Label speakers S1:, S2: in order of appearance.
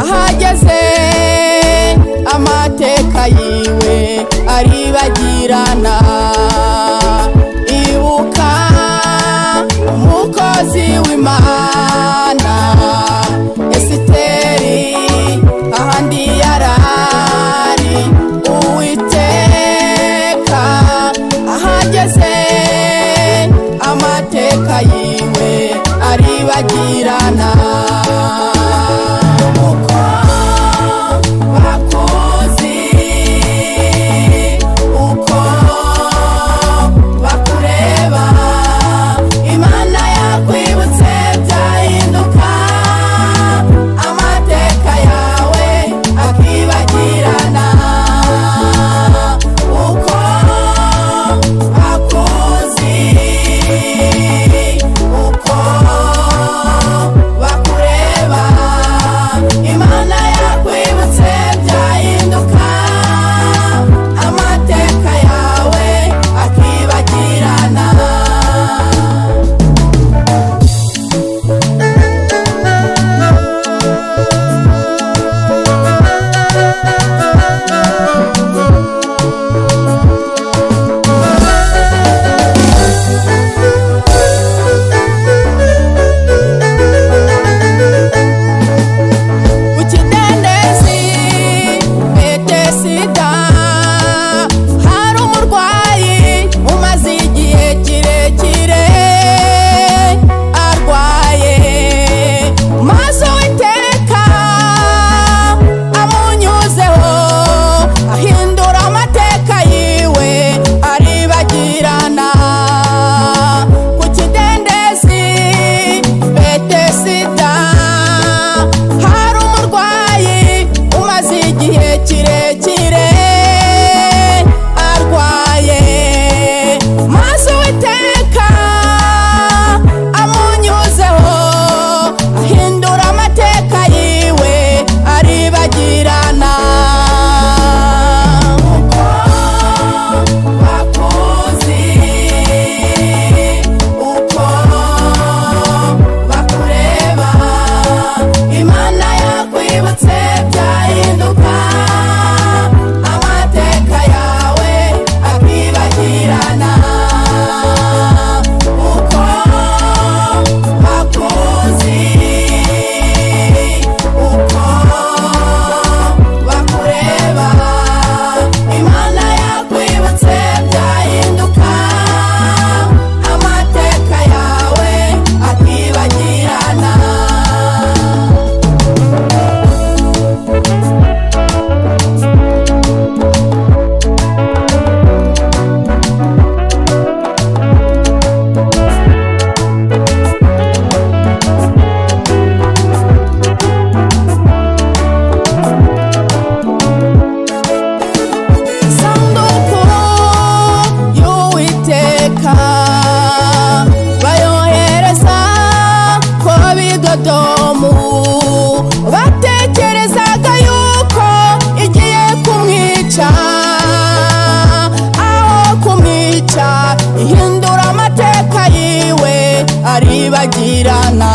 S1: ahageze amateka yiwe aribagirana. Ibuka umukozi w'imana esiteri ahandi yarari uwiteka ahageze amateka yiwe aribagirana. Kumwica aho kumwica ihindura amateka yiwe aribagirana.